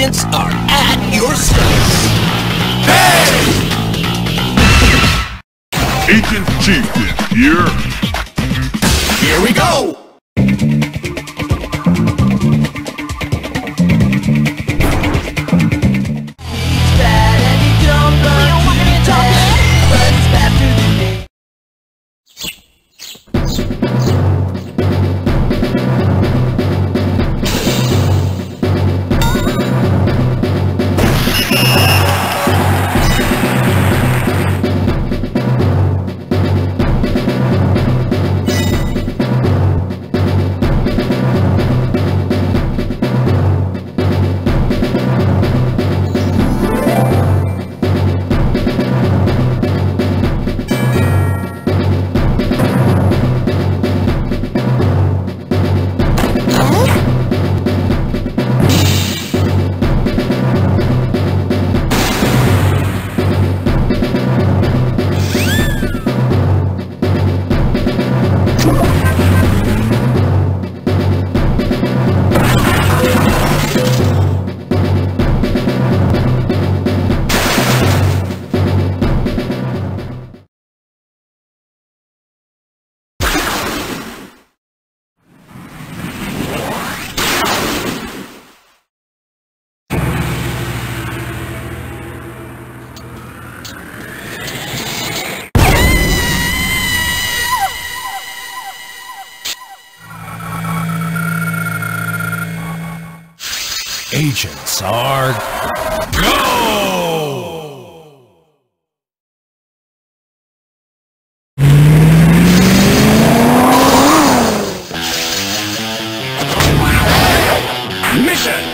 agents are at your service. Hey! Agent Chieftain here. Here we go! Agents are go! Mission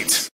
great.